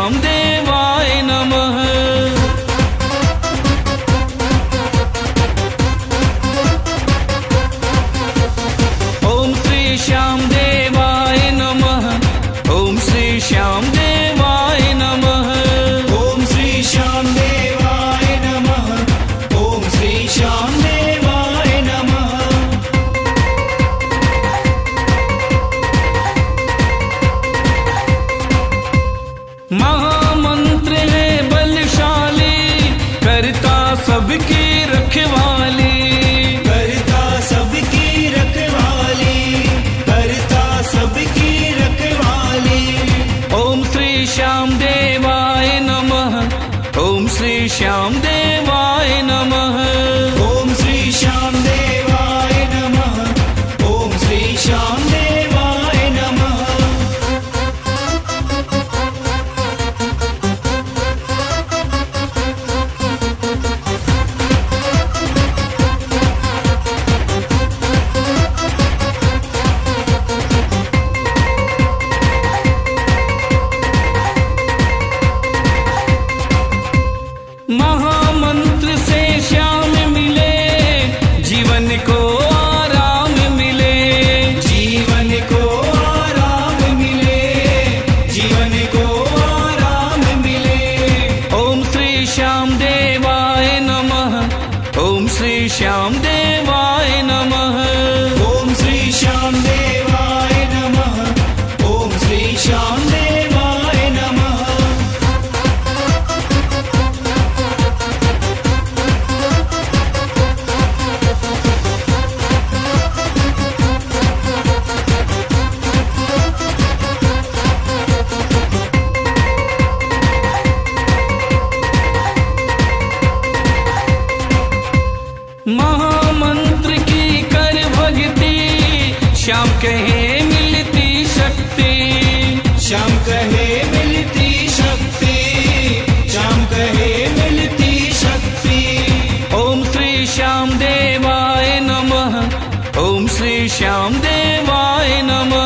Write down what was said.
वामदेवाय नमः। ओम श्री श्याम देवाय नमः। ओम श्री श्याम श्रीश्यां देवायन महामंत्र की कर भक्ति। श्याम कहे मिलती शक्ति। श्याम कहे मिलती शक्ति। श्याम कहे मिलती शक्ति। ओम श्री श्याम देवाय नमः। ओम श्री श्याम देवाय नमः।